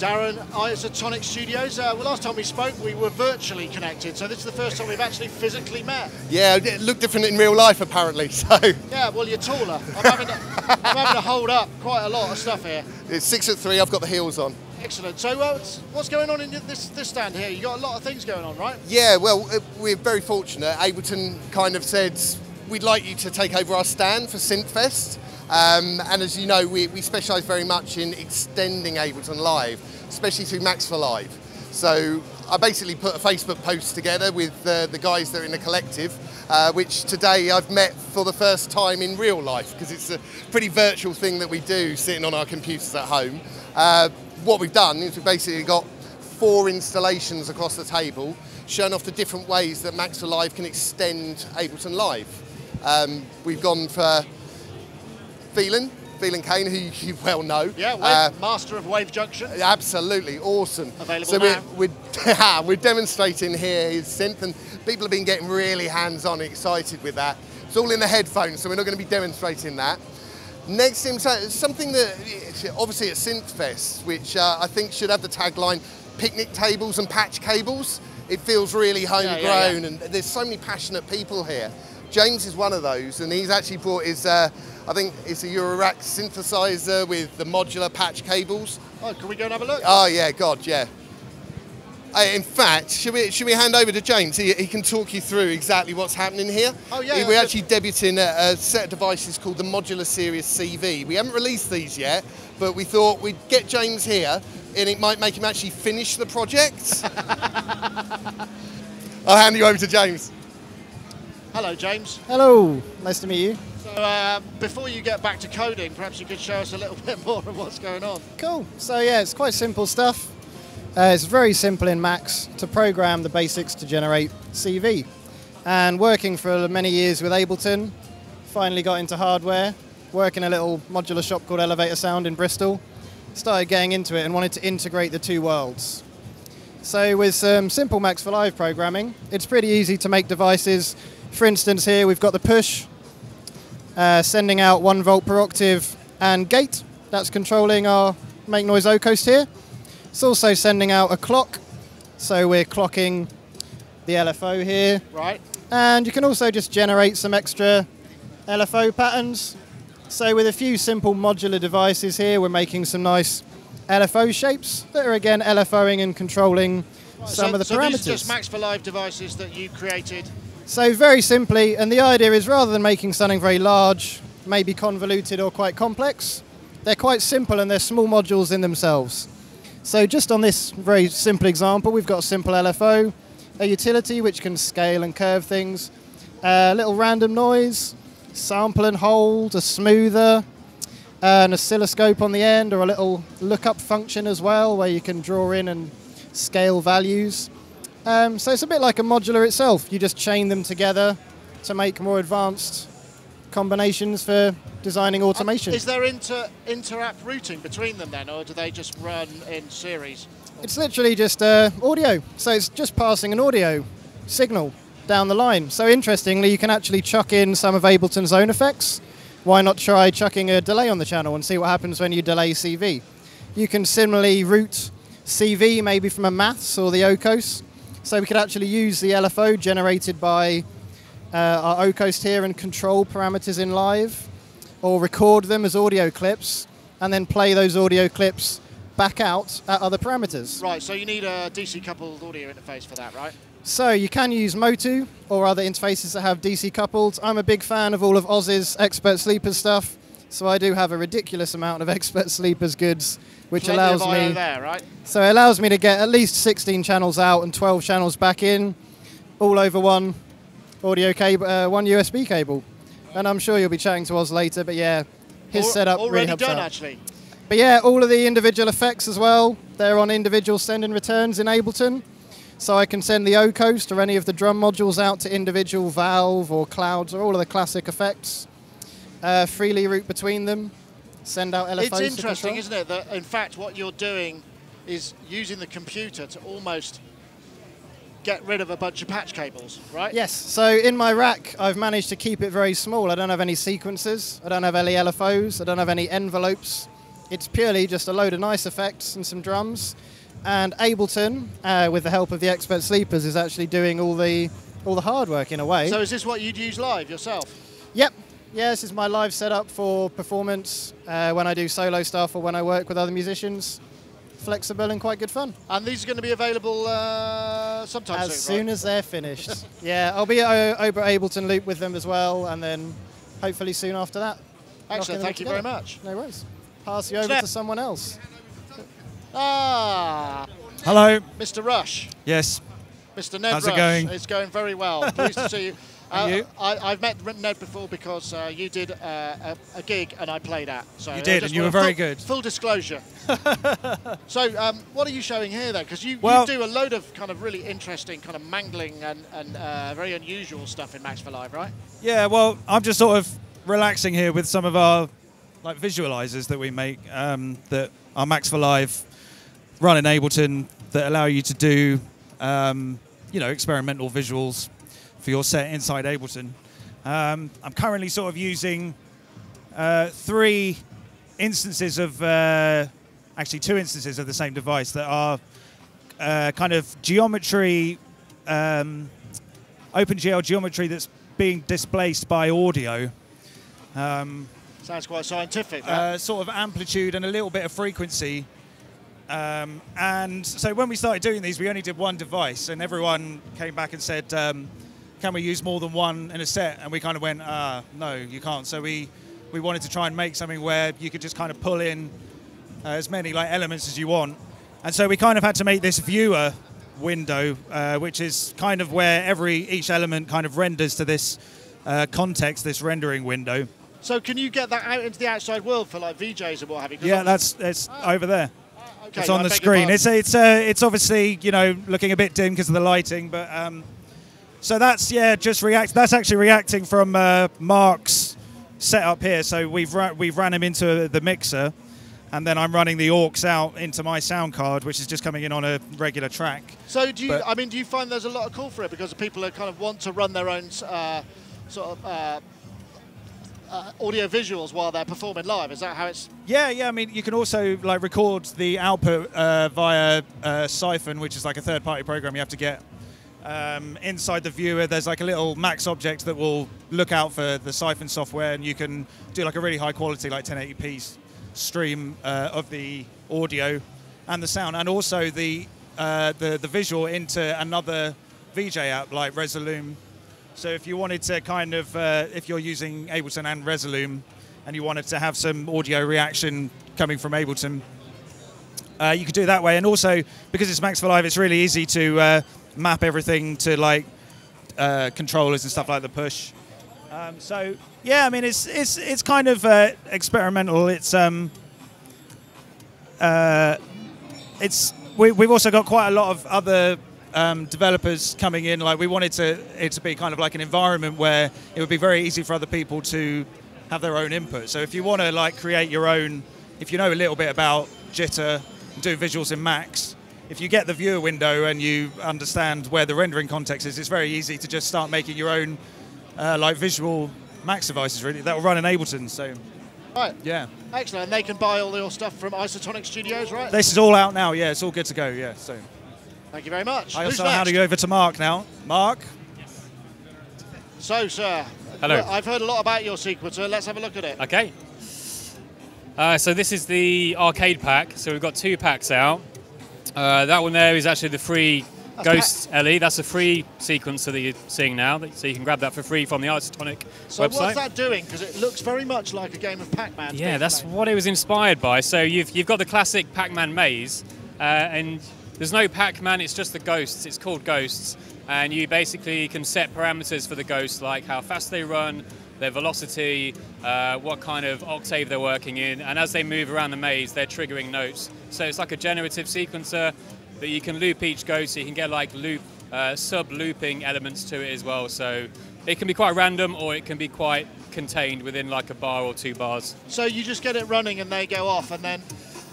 Darren, iSotonik Studios. Uh, well, last time we spoke, we were virtually connected, so this is the first time we've actually physically met. Yeah, it looked different in real life apparently. So Yeah, well, you're taller. I'm having to, I'm having to hold up quite a lot of stuff here. it's six foot three. I've got the heels on. Excellent. So, uh, what's, what's going on in this this stand here? You got a lot of things going on, right? Yeah, well, uh, we're very fortunate. Ableton kind of said we'd like you to take over our stand for Synthfest. Um, and as you know, we, we specialise very much in extending Ableton Live, especially through Max for Live. So I basically put a Facebook post together with uh, the guys that are in the collective, uh, which today I've met for the first time in real life because it's a pretty virtual thing that we do sitting on our computers at home. Uh, what we've done is we've basically got four installations across the table showing off the different ways that Max for Live can extend Ableton Live. Um, we've gone for Phelan, Phelan Kane, who you well know. Yeah, wave, Uh, master of Wave Junction. Absolutely awesome. Available so now. we're, we're, we're demonstrating here his synth, and people have been getting really hands-on, excited with that. It's all in the headphones, so we're not going to be demonstrating that. Next thing, so- something that obviously at Synthfest, which uh, I think should have the tagline "picnic tables and patch cables." It feels really homegrown, yeah, yeah. and there's so many passionate people here. James is one of those, and he's actually brought his, uh, I think it's a Eurorack synthesizer with the modular patch cables. Oh, can we go and have a look? Oh yeah, God, yeah. In fact, should we should we hand over to James? He, he can talk you through exactly what's happening here. Oh, yeah, We're actually debuting a, a set of devices called the Modular Series CV. We haven't released these yet, but we thought we'd get James here, and it might make him actually finish the project. I'll hand you over to James. Hello, James. Hello, nice to meet you. So, uh, before you get back to coding, perhaps you could show us a little bit more of what's going on. Cool. So yeah, it's quite simple stuff. Uh, it's very simple in Max to program the basics to generate CV. And working for many years with Ableton, finally got into hardware, work in a little modular shop called Elevator Sound in Bristol. Started getting into it and wanted to integrate the two worlds. So with some simple Max for Live programming, it's pretty easy to make devices. For instance, here we've got the push, uh, sending out one volt per octave and gate. That's controlling our make noise 0-Coast here. It's also sending out a clock, so we're clocking the LFO here. Right. And you can also just generate some extra LFO patterns. So with a few simple modular devices here, we're making some nice LFO shapes that are again LFOing and controlling some so, of the so parameters. these are just Max for Live devices that you created. So very simply, and the idea is rather than making something very large, maybe convoluted or quite complex, they're quite simple and they're small modules in themselves. So just on this very simple example, we've got a simple LFO, a utility which can scale and curve things, a little random noise, sample and hold, a smoother, an oscilloscope on the end, or a little lookup function as well, where you can draw in and scale values. Um, so it's a bit like a modular itself. You just chain them together to make more advanced combinations for designing automation. Is there inter inter-app routing between them then, or do they just run in series? It's literally just uh, audio. So it's just passing an audio signal down the line. So interestingly, you can actually chuck in some of Ableton's own effects. Why not try chucking a delay on the channel and see what happens when you delay CV? You can similarly route CV maybe from a maths or the 0-Coast. So we could actually use the LFO generated by uh, our 0-Coast here and control parameters in live, or record them as audio clips, and then play those audio clips back out at other parameters. Right, so you need a DC coupled audio interface for that, right? So you can use Motu or other interfaces that have DC coupled. I'm a big fan of all of Os's Expert Sleepers stuff, so I do have a ridiculous amount of Expert Sleepers goods, which Plenty allows me. there, right? So it allows me to get at least 16 channels out and 12 channels back in, all over one audio cable, uh, one USB cable. And I'm sure you'll be chatting to Os later, but yeah, his setup already really helps done out. actually. But yeah, all of the individual effects as well, they're on individual send and returns in Ableton. So I can send the 0-Coast or any of the drum modules out to individual valve or clouds or all of the classic effects. Uh, freely route between them, send out LFOs It's interesting, isn't it, that in fact what you're doing is using the computer to almost get rid of a bunch of patch cables, right? Yes, so in my rack, I've managed to keep it very small. I don't have any sequences, I don't have any LFOs, I don't have any envelopes It's purely just a load of nice effects and some drums. And Ableton, uh, with the help of the expert sleepers, is actually doing all the all the hard work in a way. So is this what you'd use live yourself? Yep. Yeah, this is my live setup for performance uh, when I do solo stuff or when I work with other musicians. Flexible and quite good fun. And these are going to be available uh, sometime As soon, soon right? as they're finished. yeah, I'll be at O- over Ableton Loop with them as well, and then hopefully soon after that. knocking Excellent, thank you very much. No worries. Pass you over Snap. to someone else. Ah, Hello. Mr. Rush, Yes. Mr. Ned How's it Rush. going? It's going very well. Pleased to see you. Uh? I, I've met Ned before because uh, you did uh, a, a gig and I played at. So You did, and you were very full, good. Full disclosure. so, um, what are you showing here then? Because you, Well- you do a load of kind of really interesting, kind of mangling and, and uh, very unusual stuff in Max for Live, right? Yeah. Well, I'm just sort of relaxing here with some of our like visualizers that we make um, that are Max for Live run in Ableton that allow you to do um, you know experimental visuals for your set inside Ableton. Um, I'm currently sort of using uh, three instances of uh, actually two instances of the same device that are uh, kind of geometry, um, OpenGL geometry that's being displaced by audio, um, Sounds quite scientific. uh, sort of amplitude and a little bit of frequency. Um, and so when we started doing these, we only did one device, and everyone came back and said, um, "Can we use more than one in a set?" And we kind of went, "Ah, no, you can't." So we we wanted to try and make something where you could just kind of pull in uh, as many like elements as you want, and so we kind of had to make this viewer window, uh, which is kind of where every each element kind of renders to this uh, context, this rendering window. so, can you get that out into the outside world for like VJs and what have you? Yeah, obviously- that's it's over there. okay, it's I on the screen. It's it's uh, it's obviously you know looking a bit dim because of the lighting, but um, so that's yeah just react. That's actually reacting from uh, Mark's setup here. So we've ra- we've ran him into the mixer, and then I'm running the orcs out into my sound card, which is just coming in on a regular track. So do you? But- I mean, do you find there's a lot of call for it because people are kind of want to run their own uh, sort of uh, uh, audio visuals while they're performing live? Is that how it's? Yeah, yeah. I mean, you can also like record the output uh, via uh, Syphon, which is like a third-party program you have to get. Um, inside the viewer, there's like a little Max object that will look out for the Syphon software, and you can do like a really high quality, like 1080p stream uh, of the audio and the sound, and also the uh, the the visual into another VJ app like Resolume. So if you wanted to kind of, uh, if you're using Ableton and Resolume, and you wanted to have some audio reaction coming from Ableton, uh, you could do that way. And also, because it's Max for Live, it's really easy to uh, map everything to like uh, controllers and stuff like the push. Um, so yeah, I mean, it's it's it's kind of uh, experimental. It's um, uh, it's we, we've also got quite a lot of other um, developers coming in. Like we wanted to it to be kind of like an environment where it would be very easy for other people to have their own input. So if you want to like create your own, if you know a little bit about jitter, do visuals in Max. If you get the viewer window and you understand where the rendering context is, it's very easy to just start making your own uh, like visual Max devices really that will run in Ableton. So Right, yeah, excellent. And they can buy all your stuff from iSotonik Studios, right? this is all out now. Yeah, it's all good to go. Yeah, so. Thank you very much. I Who's also hand you over to Mark now. Mark, So, sir. Hello. I've heard a lot about your sequencer. Let's have a look at it. Okay. Uh, so this is the arcade pack. So we've got two packs out. Uh, that one there is actually the free That's Ghost LE. That's a free sequencer that you're seeing now. So you can grab that for free from the iSotonik So website. what's that doing? Because it looks very much like a game of Pac-Man. Yeah, that's what it was inspired by. So you've, you've got the classic Pac-Man maze, uh, and there's no Pac-Man, it's just the ghosts. It's called ghosts. And you basically can set parameters for the ghosts, like how fast they run, their velocity, uh, what kind of octave they're working in, and as they move around the maze, they're triggering notes. So it's like a generative sequencer that you can loop each go, so you can get like loop, uh, sub-looping elements to it as well. So it can be quite random, or it can be quite contained within like a bar or two bars. So you just get it running and they go off, and then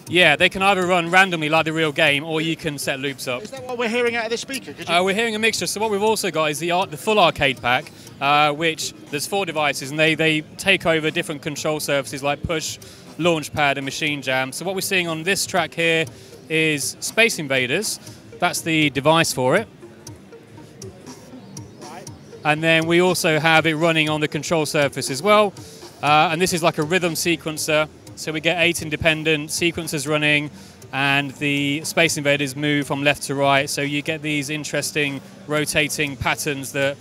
Yeah, they can either run randomly like the real game, or you can set loops up. is that what we're hearing out of this speaker? Could you, Uh, we're hearing a mixture. So what we've also got is the art, the full arcade pack, uh, which there's four devices, and they they take over different control surfaces like push, Launchpad and Machine Jam. So what we're seeing on this track here is Space Invaders. That's the device for it. And then we also have it running on the control surface as well. Uh, and this is like a rhythm sequencer. So we get eight independent sequences running and the Space Invaders move from left to right. So you get these interesting rotating patterns that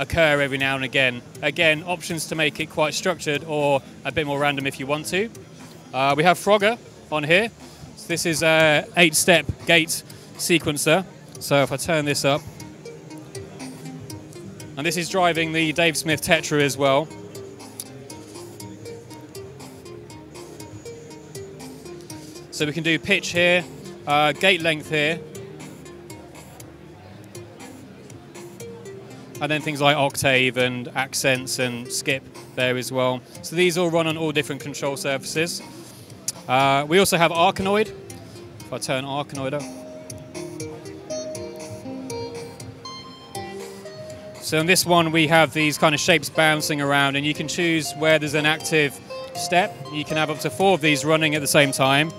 occur every now and again. Again, options to make it quite structured or a bit more random if you want to. Uh, we have Frogger on here. So this is a eight-step gate sequencer. So if I turn this up, and this is driving the Dave Smith Tetra as well. So we can do pitch here, uh, gate length here, and then things like octave and accents and skip there as well. So these all run on all different control surfaces. Uh, we also have Arkanoid. If I turn Arkanoid up. So in this one we have these kind of shapes bouncing around and you can choose where there's an active step. You can have up to four of these running at the same time.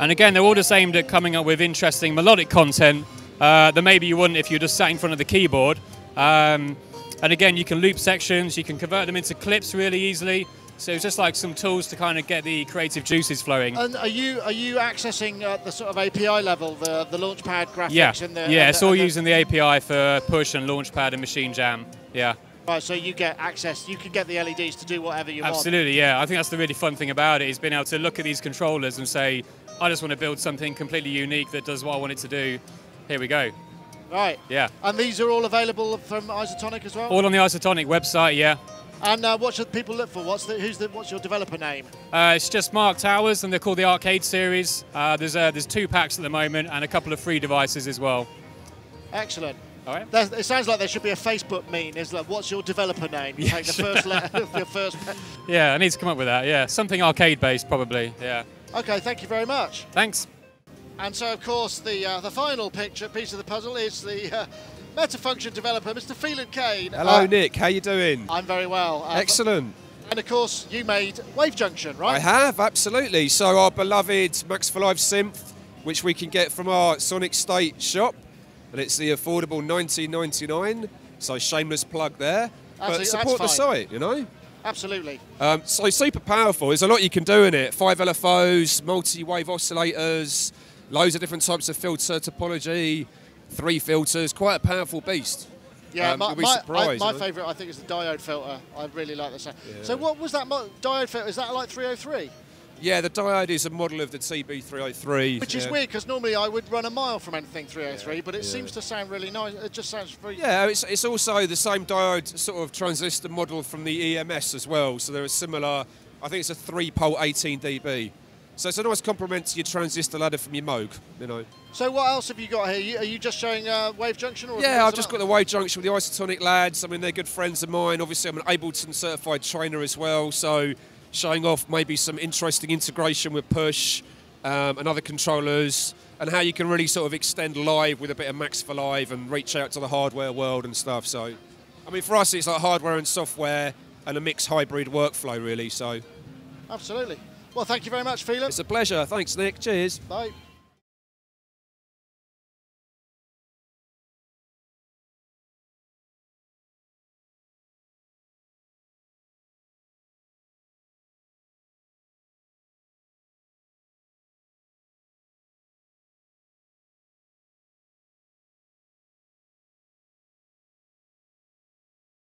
And again, they're all just aimed at coming up with interesting melodic content uh, that maybe you wouldn't if you just sat in front of the keyboard. Um, and again, you can loop sections, you can convert them into clips really easily. So it's just like some tools to kind of get the creative juices flowing. And are you are you accessing uh, the sort of API level, the the Launchpad graphics? yeah, and the, yeah, and it's the, all and the- using the API for push and launchpad and machine jam. Yeah, Right, so you get access. You can get the LEDs to do whatever you want. absolutely. Yeah, I think that's the really fun thing about it is being able to look at these controllers and say, I just want to build something completely unique that does what I want it to do. Here we go. Right. Yeah, And these are all available from iSotonik as well. all on the iSotonik website. Yeah, and uh, what should people look for? What's the who's the what's your developer name? Uh, it's just Mark Towers, and they're called the Arcade Series. Uh, there's uh, there's two packs at the moment, and a couple of free devices as well. Excellent. All right. There's, it sounds like there should be a Facebook meme. Is like, what's your developer name? You take the first letter of your first. Yeah, I need to come up with that. Yeah, something arcade-based probably. Yeah. Okay, thank you very much. Thanks. And so, of course, the uh, the final picture piece of the puzzle is the uh, MetaFunction developer, Mr. Phelan Kane. Hello, Uh, Nick. How you doing? I'm very well. Uh, Excellent. And of course, you made Wave Junction, right? I have absolutely. So our beloved Max for Live synth, which we can get from our Sonic State shop, and it's the affordable 19.99. So shameless plug there. That's but a- support the site, you know. Absolutely. Um, so super powerful. There's a lot you can do in it. Five LFOs, multi-wave oscillators, loads of different types of filter topology, three filters. Quite a powerful beast. Yeah, Um, my, my, I, my favourite, I think, is the diode filter. I really like the sound. So, what was that diode filter? Is that like 303? Yeah, the diode is a model of the TB303. Which is yeah. weird because normally I would run a mile from anything 303, but it seems to sound really nice. It just sounds very. Yeah, it's, it's also the same diode sort of transistor model from the EMS as well. So they're a similar, I think it's a three pole 18 dB. So it's a nice complement to your transistor ladder from your Moog, you know. So, what else have you got here? Are you just showing uh, Wave Junction? Or Yeah, I've just got the Wave Junction with the iSotonik lads. I mean, they're good friends of mine. Obviously, I'm an Ableton certified trainer as well. So showing off maybe some interesting integration with Push um, and other controllers and how you can really sort of extend live with a bit of Max for Live and reach out to the hardware world and stuff. So, I mean, for us, it's like hardware and software and a mixed hybrid workflow, really. So Absolutely. Well, thank you very much, Felix. it's a pleasure. Thanks, Nick. Cheers. Bye.